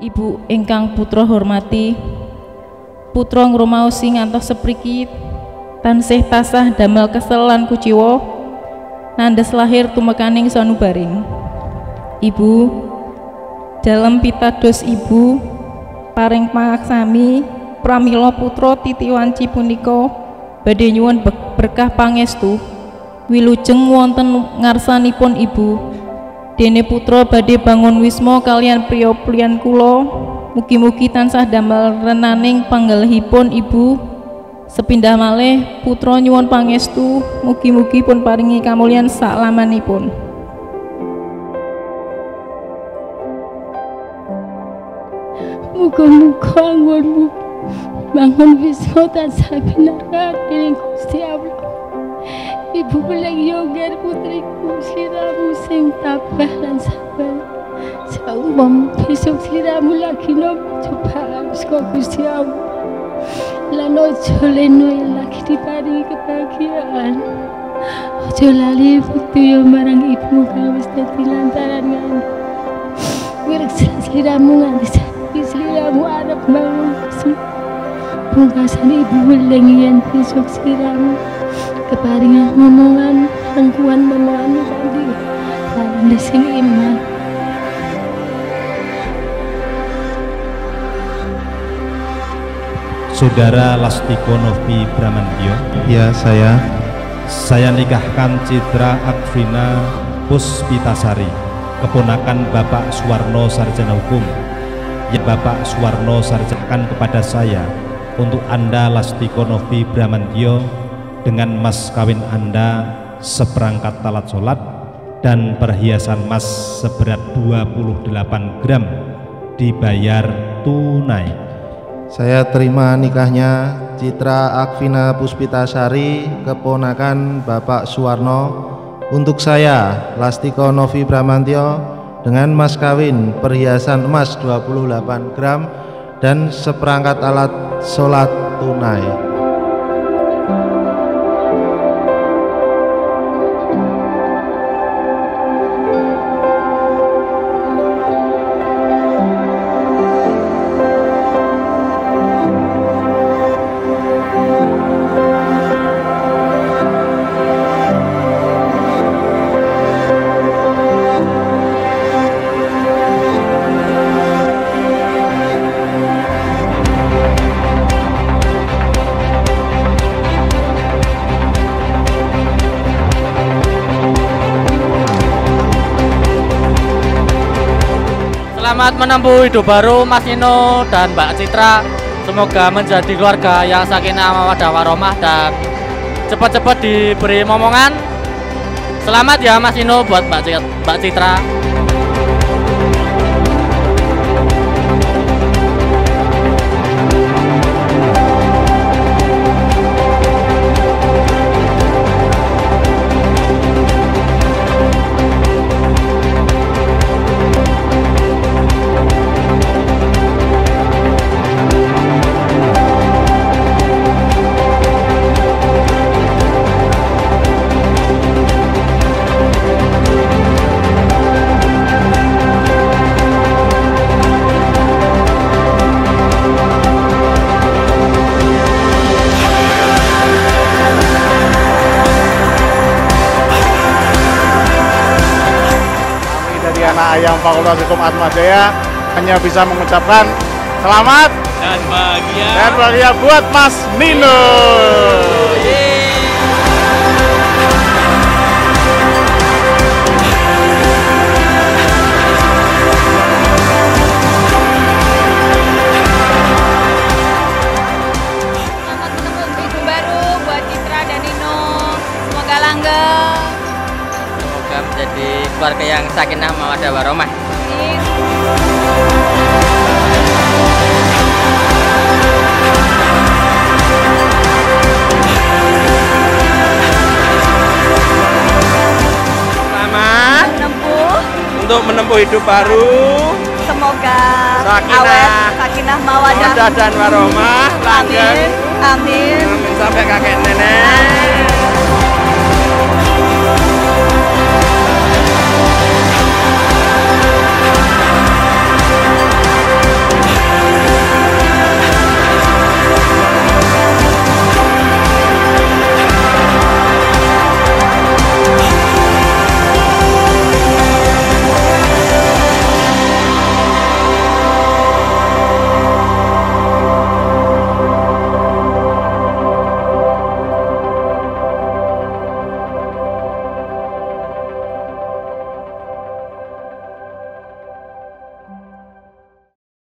Ibu ingkang putra hormati, putra ngrumaosi ngantos sepriki tansih tasah damel kesel lan kuciwa nandes lahir tumekaning sanubaring. Ibu, dalam pitados ibu paring pangaksami pramila putra titiwanci punika badhe nyuwun be- berkah pangestu wilujeng wonten ngarsanipun ibu dene putra badhe bangun wisma kalian priya priyan kula. Mugi-mugi tansah damel renaning panggalihipun ibu. Sepindah malih putra nyuwun pangestu. Mugi-mugi pun paringi kamulyan saklamanipun Muga-muga anggonmu bangun wisma tansah binarkan dening Gusti Allah. Ibu belang yogar putriku sliramu sing tabah lan sabar. Saumpam besok sliramu lagi nopo cobaan saka Gusti Allah. Lan ojo leno yang lagi diparingi kebahagiaan. Ojo lali bukti yo marang ibu kang wis dadi lantaran ngandung. Wiriksa sliramu nganti saiki sliramu arep bangun. Pungkasan ibu weleng yen besok sliramu keparingan ngomongan angkuhan memohon kanthi lan sing iman. Saudara Lastiko Novi Bramantio, Ya, saya. Saya nikahkan Citra Akvina Puspitasari, keponakan Bapak Suwarno Sarjana Hukum, yang Bapak Suwarno sarjakan kepada saya untuk Anda Lastiko Novi Bramantio dengan mas kawin Anda seperangkat talat sholat dan perhiasan emas seberat 28 gram dibayar tunai. Saya terima nikahnya Citra Akvina Puspitasari, keponakan Bapak Suwarno, untuk saya Lastiko Novi Bramantio dengan mas kawin perhiasan emas 28 gram dan seperangkat alat sholat tunai. Selamat menempuh hidup baru Mas Nino dan Mbak Citra. Semoga menjadi keluarga yang sakinah mawaddah warahmah dan cepat-cepat diberi momongan. Selamat ya Mas Nino buat Mbak Cit- Mbak Citra. Anak ayam Fakultas Hukum Atmajaya hanya bisa mengucapkan selamat Dan bahagia. dan bahagia buat Mas Nino. Keluarga yang sakinah mawaddah warahmah. Amin. Selamat Menempuh. untuk menempuh hidup baru. Semoga Sakinah. awet, sakinah mawadah. Mawaddah dan warahmah langgeng. Amin. Amin. Amin sampai kakek nenek.